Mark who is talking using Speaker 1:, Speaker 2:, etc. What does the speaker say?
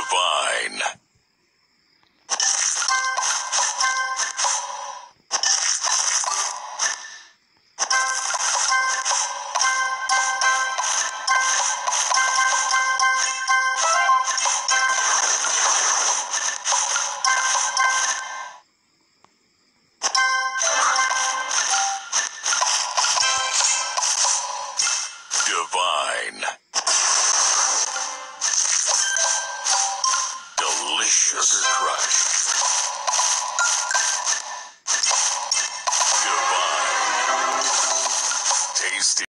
Speaker 1: divine. Divine. Sugar Crush.